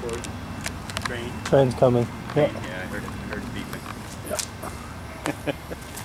Ford train? Train's coming. Train, yeah. yeah, I heard it. I heard it beeping. Yeah.